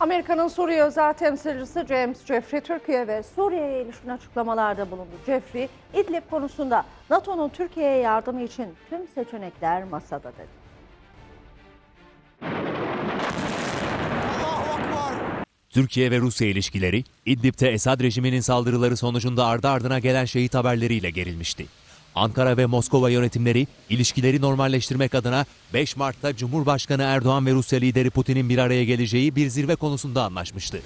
Amerika'nın Suriye özel temsilcisi James Jeffrey Türkiye ve Suriye'ye ilişkin açıklamalarda bulundu. Jeffrey, İdlib konusunda NATO'nun Türkiye'ye yardımı için tüm seçenekler masada dedi. Türkiye ve Rusya ilişkileri İdlib'de Esad rejiminin saldırıları sonucunda ardı ardına gelen şehit haberleriyle gerilmişti. Ankara ve Moskova yönetimleri ilişkileri normalleştirmek adına 5 Mart'ta Cumhurbaşkanı Erdoğan ve Rusya lideri Putin'in bir araya geleceği bir zirve konusunda anlaşmıştı.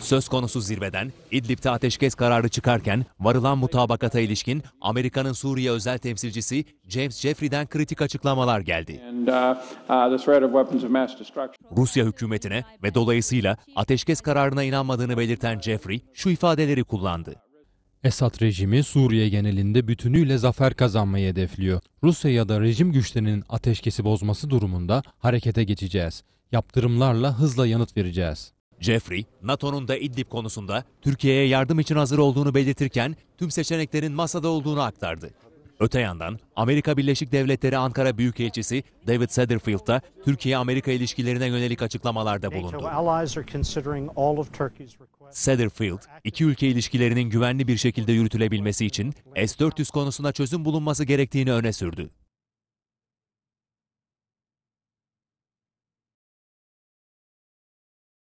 Söz konusu zirveden İdlib'de ateşkes kararı çıkarken varılan mutabakata ilişkin Amerika'nın Suriye özel temsilcisi James Jeffrey'den kritik açıklamalar geldi. uh, uh. Rusya hükümetine ve dolayısıyla ateşkes kararına inanmadığını belirten Jeffrey şu ifadeleri kullandı. Esad rejimi Suriye genelinde bütünüyle zafer kazanmayı hedefliyor. Rusya ya da rejim güçlerinin ateşkesi bozması durumunda harekete geçeceğiz. Yaptırımlarla hızla yanıt vereceğiz. Jeffrey, NATO'nun da İdlib konusunda Türkiye'ye yardım için hazır olduğunu belirtirken tüm seçeneklerin masada olduğunu aktardı. Öte yandan Amerika Birleşik Devletleri Ankara Büyükelçisi David Satterfield da Türkiye-Amerika ilişkilerine yönelik açıklamalarda bulundu. Satterfield, iki ülke ilişkilerinin güvenli bir şekilde yürütülebilmesi için S-400 konusunda çözüm bulunması gerektiğini öne sürdü.